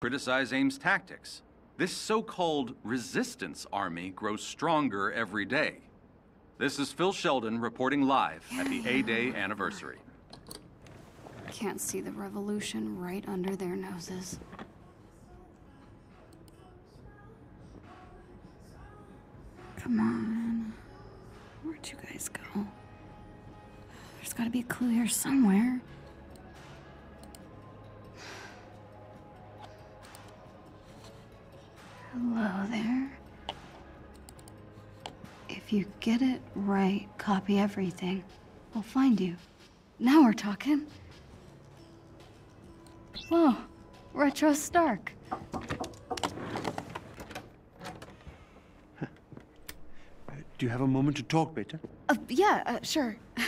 criticize AIM's tactics. This so-called resistance army grows stronger every day. This is Phil Sheldon reporting live at the A-Day anniversary. Can't see the revolution right under their noses. Come on. Where'd you guys go? There's gotta be a clue here somewhere. Hello there. If you get it right, copy everything. I'll find you. Now we're talking. Whoa, Retro Stark. Do you have a moment to talk, Beta? Uh, yeah, uh, sure.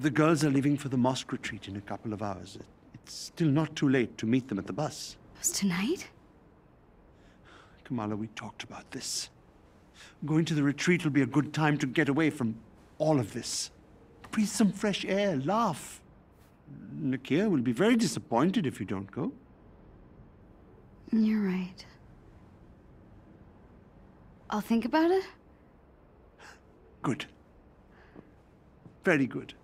The girls are leaving for the mosque retreat in a couple of hours. It's still not too late to meet them at the bus. It was tonight? Kamala, we talked about this. Going to the retreat will be a good time to get away from all of this. Breathe some fresh air, laugh. Nakia will be very disappointed if you don't go. You're right. I'll think about it. Good. Very good.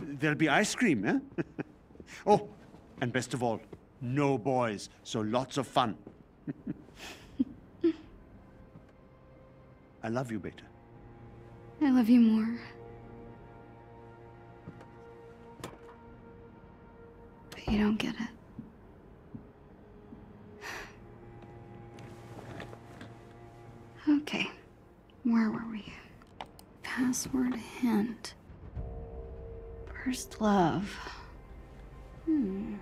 There'll be ice cream, eh? oh, and best of all, no boys, so lots of fun. I love you, Beta. I love you more. But you don't get it. Okay, where were we? Password hint. First love. Hmm.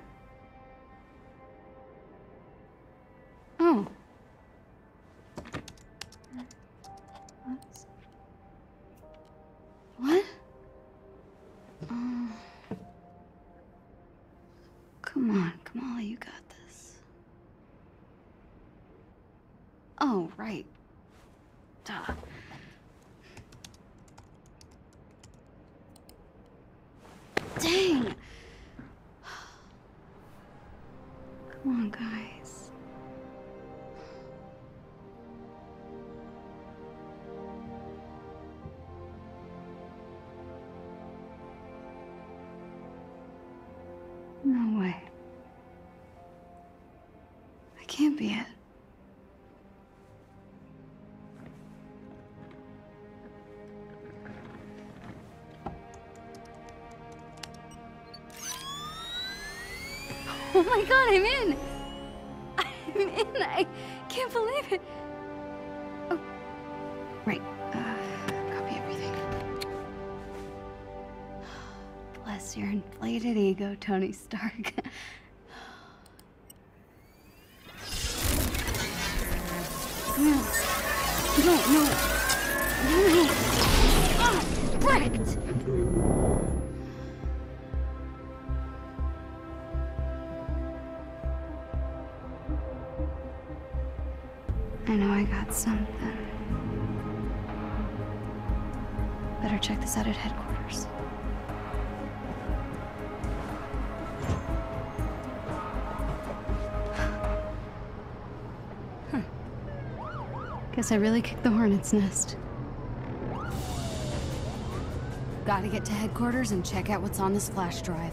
Come on, Kamala, you got this. Oh, right. Duh. Dang! Come on, guys. Be it. Oh my god, I'm in! I'm in! I can't believe it! Oh, right. Uh, copy everything. Bless your inflated ego, Tony Stark. no. No, no. No. Ah, wrecked! I know I got something. Better check this out at headquarters. Guess I really kicked the hornet's nest. Gotta get to headquarters and check out what's on this flash drive.